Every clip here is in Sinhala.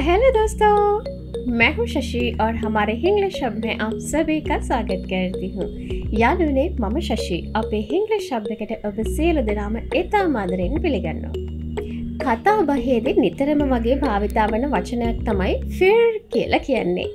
हेलो दोस्तों मैं हूं शशि और हमारे इंग्लिश शब्द में आप सभी का स्वागत करती हूँ යාළුවනේ මම ශශි අපේ හිංගලි ශබ්දකට ඔබ සියලු දෙනාම එතා මාදරෙන් පිළිගන්නවා. කතා බහේදි නිතරම වගේ භාවිතාවන වචනයක් තමයි ෆිර් කියල කියන්නේ.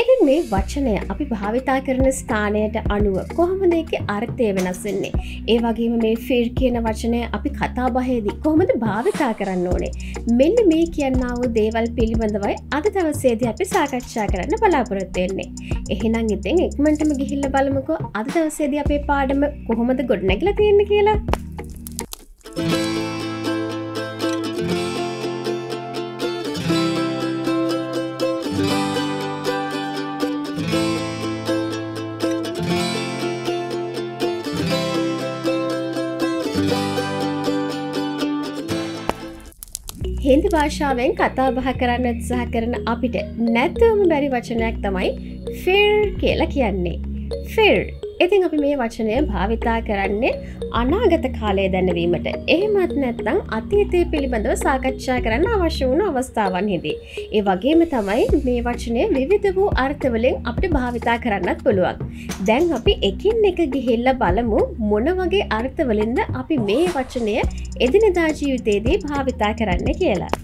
එති මේ වචනය අපි භාවිතා කරන ස්ථානයට අනුව කොහොමද එක අර්ථය වෙනස් වෙන්නේ. ඒ වගේම මේ ෆිර් කියන වචනය අපි කතා බහේදී කොහොමද භාවිතා කරන්න ඕනේ. මෙන්න මේ කියන්නාව දේවල් පිළිබඳවයි අද දවසේද අපි සාකච්ඡා කරන්න බලාපොරොත්වෙන්නේ. එහෙනම් ඉතින් එක්මටම ගිහිල්ල බලමුකෝ අද දවසේද අපේ පාඩම කොහොමද ගොඩනැගල තියෙන්න කියලා. භාෂාවෙන් කතා බහ කරන්න උත්සාහ කරන අපිට නැත්තවම බැරි වචනයක් තමයි ෆිර් කියලා කියන්නේ. ෆිර් ඉතින් අපි මේ වචනය භාවිතා කරන්නේ අනාගත කාලය දැනවීමට එහෙමත් නැත්නම් අතීතය පිළිබඳව සාකච්ඡා කරන්න අවශ්‍ය වුණු අවස්ථාවන් හිදී. ඒ වගේම තමයි මේ වචනය විවිධ වූ අර්ථවලින් අපට භාවිතා කරන්නත් පුළුවන්. දැන් අපි එකින් එක ගිහිල්ල බලමු මොන වගේ අර්ථවලින්ද අපි මේ වචනය එදිනදා ජීවිතයේදී භාවිතා කරන්න කියලා.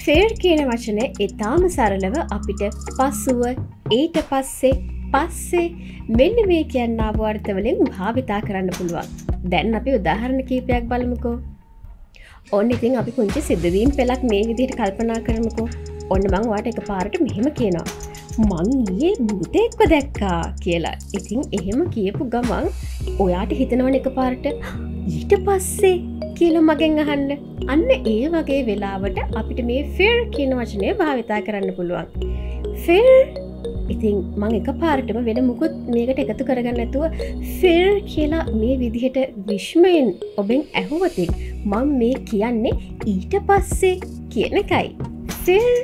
ෆෙර් කියන වචනය ඉතාම සරලව අපිට පස්සුව ඊට පස්සේ පස්සේ මෙන්න මේ කියන්න අවර්ථවලින් භාවිතා කරන්න පුළුවන්. දැන් අපි උදාහරණ කීපයක් බලමුකෝ. ඔන්න ඉතින් අපි පුංචි සිද්ධවීම් පෙලක් මේ විදිහට කල්පනා කරමකෝ. ඔන්න මං වාට එක පාරට මෙහෙම කියනවා. මංගේ බුතෙක්ව දැක්කා කියලා. ඉතින් එහෙම කියපු ගමන් ඔයාට හිතනවන එක පාරට ඊට පස්සේ කියල මගෙන් අහන්න. අන්න ඒ වගේ වෙලාවට අපිට මේ ෆෙර් කියන වචනය භාවිතා කරන්න පුළුවන්. ෆෙර් ඉතින් මං එක පාරටම වෙන මුකුත් මේකට එකතු කරගන්න ඇතුව ෆෙර් කියලා මේ විදිහට විශ්මයෙන් ඔබෙන් ඇහුවතින් මං මේ කියන්නේ ඊට පස්සේ කියන එකයි. ෆෙර්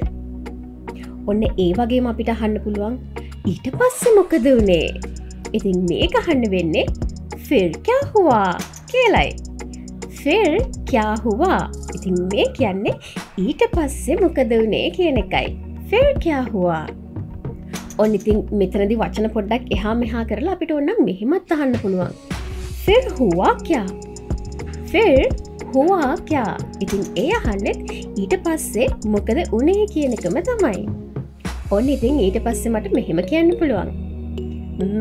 ඔන්න ඒ වගේම අපිට අහන්න පුළුවන්. ඊට පස්සේ මොකද වනේ? ඉතින් මේක අහන්න වෙන්නේ ෆෙර්කැහුවා කියලයි. ෆෙර් කයාහුවා ඉතින් මේ කියන්නේ ඊට පස්සේ මොකද වනේ කියන එකයි. ෆෙර් කයාහුවා ඔන්න ඉතින් මෙතනදි වචන පොඩ්ඩක් එහා මෙහා කරලා අපිට ඔන්නම් මෙහෙමත් අහන්න පුළුවන්. ෆෙර් හවා කයා ෆෙර් හවා කයා ඉතින් ඒ අහන්නෙත් ඊට පස්සේ මොකද උනේ කියනකම තමයි. ඔන්න ඉතින් ඊට පස්සේ මට මෙහෙම කියන්න පුළුවන්.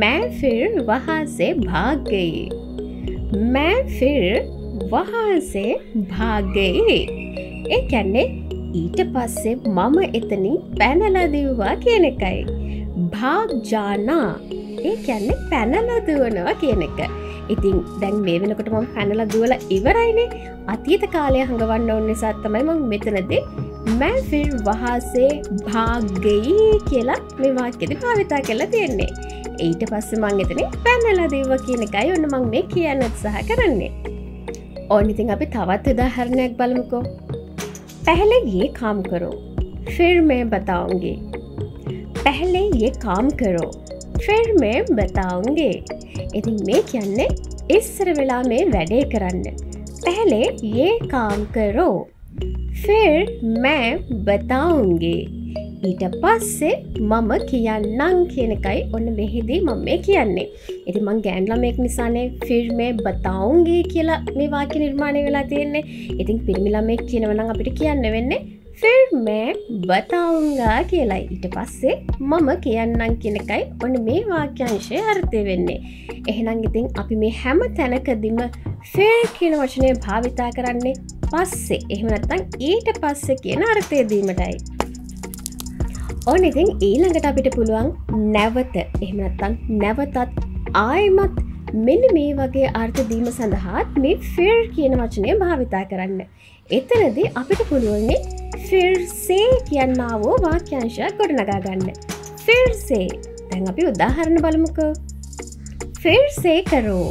මෑෆිර් වහන්සේ භාග්‍යයේ. මෑෆිර් වහන්සේ භාග්‍යයේ. ඒ කැන්නේ ඊට පස්සේ මම එතනින් පැනලදිව්වා කියන එකයි. භාග්ජානා ඒ කැන්නේ පැනලදුවනවා කියන එක ඉතින් දැන් මේ වෙනකොට මම පැනල දුවල ඉවරයිනේ අතීත කාලය හඟවන්න ඔන්න සත්තමයි මං මෙතනදේ මැෆිල් වහසේ භාග්ගයි කියලා මේ වාක්‍යෙද භාවිතා කරලා තියෙන්නේ ඊට පස්ස මං එතන පැනල දේව කියන එකයි ඔන්න මං මේ කියන්න උත්සාහ කරන්නේ ඕනිතින් අපි තවත් උදාහරණයක් බලමුකෝ पहले ये काम करो फिर मैं बताऊंगी पहले ये काम करो फिर मैं बताऊंगे ඉතින් මේ කියන්නේ ඉස්සර වෙලා මේ වැඩේ කරන්න पहले ये काम करो फिर मैं बताऊंगी ඊට පස්සේ මම කියන්නම් කියනකයි ඔන්න මෙහිදී මම මේ කියන්නේ ඉති මං ගෑන්ලමෙක් නිසානේ ෆිල්මේ බතවුන්ගේ කියලා මේ වාක්‍ය නිර්මාණය වෙලා තියෙන්නේ ඉතින් පිරිමිලමෙක් කියනවනම් අපිට කියන්න වෙන්නේ ෆිල්මේ බතවුන්ගා කියලා. ඊට පස්සේ මම කියන්නම් කියනකයි ඔන්න මේ වාක්‍යංශය අර්ථය වෙන්නේ. එහෙනම් ඉතින් අපි මේ හැම තැනකදිම ෆෙල් කියන වචනය භාවිතා කරන්නේ පස්සේ. එහෙමනත්තං ඊට පස්සේ කියන අර්ථයදීමටයි ඕන ඉතින් ඊළඟට අපිට පුළුවන් නැවත. එහෙමනත්තං නැවතත් ආයමත් මෙන්න මේ වගේ අර්ථදීම සඳහාත් මේ ෆිර් කියන වචනය භාවිතා කරන්න. එතනද අපිට පුළුවන්නේ ෆිර්සේ කියන්නාවෝ වාක්‍යංශයක් ගොඩනගා ගන්න ෆිර්සේ තැන් අපි උදාහරණ බලමුක. ෆිර්සේ කරෝ.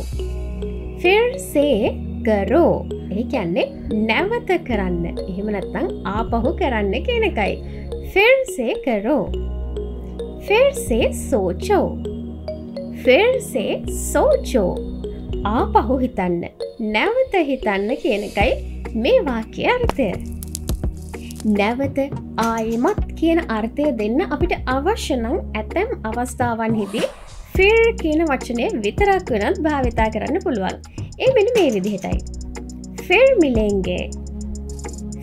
ෆිර්සේ කරෝ. ඒ කියන්නේ නැවත කරන්න. එහෙම නැත්තං ආපහු කරන්න කියන එකයි. ෆිර්සේ කරෝ. ෆිර්සේ සෝචෝ. ෆිර්සේ සෝචෝ. ආපහු හිතන්න. නැවත හිතන්න කියන එකයි මේ වාක්‍ය අර්ථය. නැවත ආයමත් කියන අර්ථය දෙන්න අපිට අවශ්‍යනං ඇතැම් අවස්ථාවන් හිදී ෆිර් කියන වචනය විතරක් වනත් භාවිතා කරන්න පුළුවන්. ඒ මෙනි මේ විදිහටයි. ෆිර් මිලෙන්ගේ.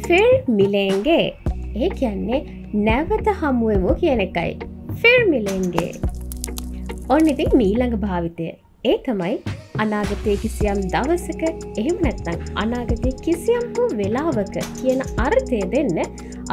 ෆිර් මිලේන්ගේ. ඒ කියන්නේ නැවත හමුවමු කියන එකයි. ෆිර් මිලෙන්ගේ. ඔන්න ඉතින් මීළඟ භාවිතය. ඒ තමයි අනාගතය කිසියම් දවසක එහෙම නැත්තං අනාගතය කිසියම් වූ වෙලාවක කියන අර්ථය දෙන්න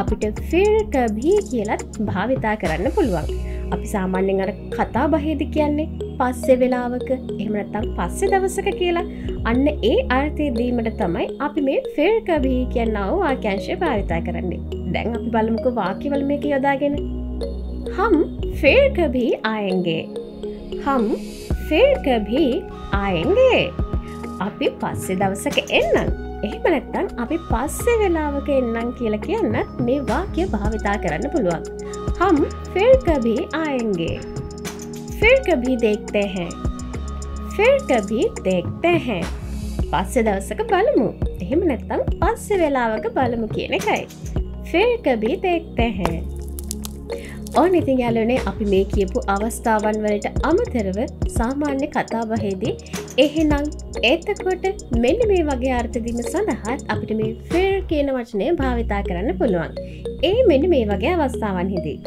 අපිට ෆිල්කබී කියලත් භාවිතා කරන්න පුළුවන්. අපි සාමාන්‍යෙන් අර කතා බහිද කියන්නේ පස්සෙ වෙලාවක එහමනත්තම් පස්සෙ දවසක කියලා. අන්න ඒ අර්ථය දීමට තමයි අපි මේ ෆෙල්කබී කියන්නාව වාක්‍යංශය භාවිතා කරන්නේ. දැන් අපි බලමුක වාකිවල මේක යොදාගෙන. හම් ෆෙල්කබී ආයන්ගේ. හම් ෆිල් කබි ආයෙන්ගේ. අපි පස්සේ දවසක එන්නම්. එහෙමනැත්තන් අපි පස්සේ වෙලාවක එන්නම් කියල කියන්න මේ වාක්‍ය භාවිතා කරන්න පුළුවන්. හම් ෆිල් කබි ආයෙන්ගේ. ෆිල් කබි දෙක්තේ හැ. ෆිල් කබි දෙක්තේ හැ. පස්සේ දවසක බලමු. එහෙම නැත්තම් පස්ස වෙලාවක බලමු කියන එකයි. ෆිල් කබි දෙක්තේ හැ. ඕන ඉතින් යාලනේ අපි මේ කියපු අවස්ථාවන් වලට අමතරව සාමාන්‍ය කතාබහේදී එහෙනම් ඒතකොට මෙන්න මේ වගේ අර්ථදීම සඳහාත් අපිට මේ ෆිල් කියන වචනය භාවිතා කරන්න පුළුවන්. ඒ මෙන්න මේ වගේ අවස්ථාවන් හිදී.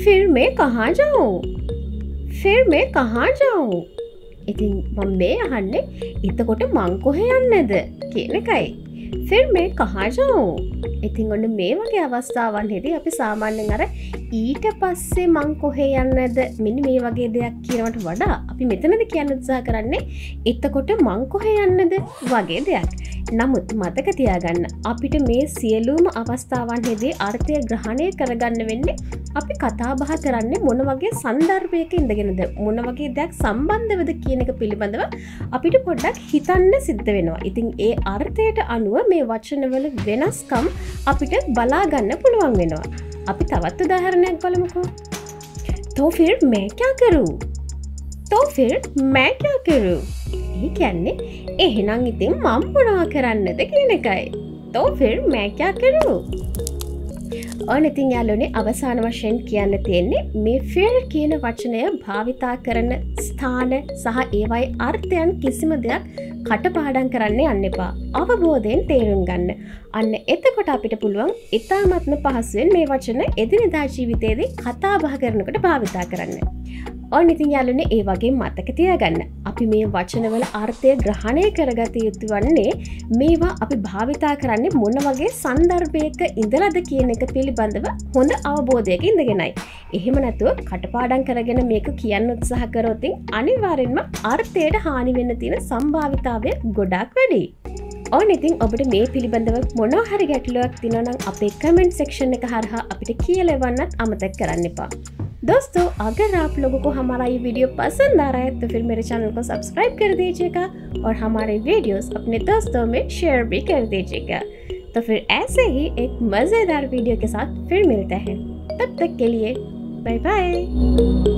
ෆිර් මේ කහා ජාවෝ. ෆිර් මේ කහා ජාවෝ. ඉතින් මම මේ අහන්නේ එතකොට මං කොහෙ යන්නද කියන එකයි. ෆිර් මේ කහා ජාවෝ. ඉතින් ඔන්න මේ වගේ අවස්ථාවන් හෙදී අපි සාමාන්‍යෙන් අර ඊට පස්සේ මං කොහේ යන්නද? මිනි මේ වගේ දෙයක් කියනවට වඩා අපි මෙතනද කියන්න උත්සා කරන්නේ එත්තකොට මං කොහේ යන්නද වගේ දෙයක්. නමුත් මතක තියාගන්න අපිට මේ සියලූම අවස්ථාවන් හෙදී අර්ථය ග්‍රහණය කරගන්න වෙන්නේ අපි කතාබහ කරන්නේ මොන වගේ සන්දර්භයක ඉඳගෙනද? මොන වගේ දෙයක් සම්බන්ධවද කියන එක පිළිබඳව අපිට පොඩ්ඩක් හිතන්න සිද්ධ වෙනවා. ඉතින් ඒ අර්ථයට අනුව මේ වචනවල වෙනස්කම් අපිට බලාගන්න පුළුවන් වෙනවා. අපි තවත් උදාහරණයක් බලමුකෝ. තෝෆිර් මේකයා කරු. තෝෆිර් මෑකයා කරු. ඒ කියන්නේ එහෙනම් ඉතින් මම් මොනවා කරන්නද කියන එකයි. තෝෆිර් මෑකයා කරු. ඕන ඉතින් යාලුනේ අවසාන වශයෙන් කියන්න තියෙන්නේ මේ ෆිල් කියන වචනය භාවිතා කරන ස්ථාන සහ ඒවයි අර්ථයන් කිසිම දෙයක් කටපාඩන් කරන්න යන්න එපා. අවබෝධයෙන් තේරුම් ගන්න. අන්න එතකොට අපිට පුළුවන් ඉතාමත්ම පහසුවෙන් මේ වචන එදිනෙදා ජීවිතයේදී කතා බහ කරනකට භාවිතා කරන්න. ඔන්න ඉතින් යාලුන ඒ වගේ මතක තියගන්න. අපි මේ වචනවල අර්ථය ග්‍රහණය කරගත යුතු වන්නේ මේවා අපි භාවිතා කරන්නේ මොන වගේ සන්දර්භයක ඉඳලද කියන එක පිළිබඳව හොඳ අවබෝධයක ඉඳගෙනයි. එහෙම නැතුව කටපාඩන් කරගෙන මේක කියන්න උත්සාහ කරෝතින් අනිවාරෙන්ම අර්ථයට හානිවෙන්න තියෙන සම්භාවිතාවය ගොඩක් වැඩි ඕන ඉතින් ඔබට මේ පිළිබඳව මොනොහරි ගැටලුවක් තිනනම් අපේ කමෙන්ට් සෙක්ෂන් එක හරහා අපිට කියලවන්නත් අමතක් කරන්න එපා दोस्तों अगर आप लोगों को हमारा ये वीडियो पसंद आ रहा है तो फिर मेरे चैनल को सब्सक्राइब कर दीजिएगा और हमारे वीडियोस अपने दोस्तों में शेयर भी कर दीजिएगा तो फिर ऐसे ही एक मज़ेदार वीडियो के साथ फिर मिलते हैं तब तक के लिए बाय बाय